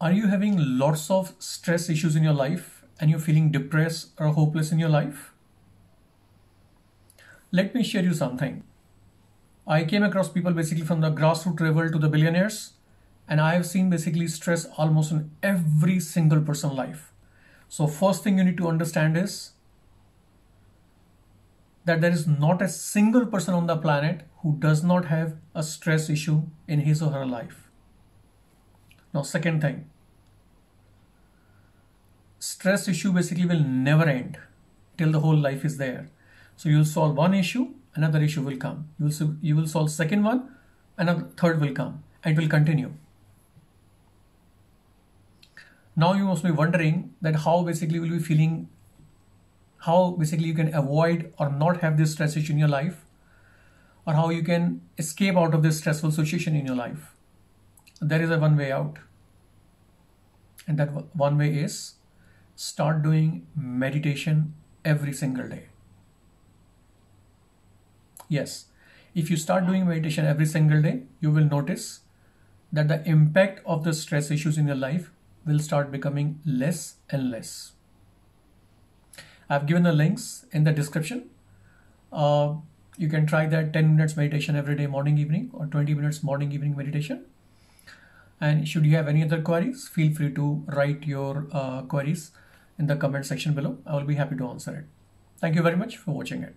Are you having lots of stress issues in your life and you're feeling depressed or hopeless in your life? Let me share you something. I came across people basically from the grassroots level to the billionaires and I have seen basically stress almost in every single person life. So first thing you need to understand is that there is not a single person on the planet who does not have a stress issue in his or her life. Now, second thing, stress issue basically will never end till the whole life is there. So you'll solve one issue, another issue will come. You will, you will solve second one, another third will come and it will continue. Now you must be wondering that how basically will be feeling, how basically you can avoid or not have this stress issue in your life or how you can escape out of this stressful situation in your life there is a one way out. And that one way is start doing meditation every single day. Yes. If you start doing meditation every single day you will notice that the impact of the stress issues in your life will start becoming less and less. I've given the links in the description. Uh, you can try that 10 minutes meditation every day morning evening or 20 minutes morning evening meditation and should you have any other queries, feel free to write your uh, queries in the comment section below. I will be happy to answer it. Thank you very much for watching it.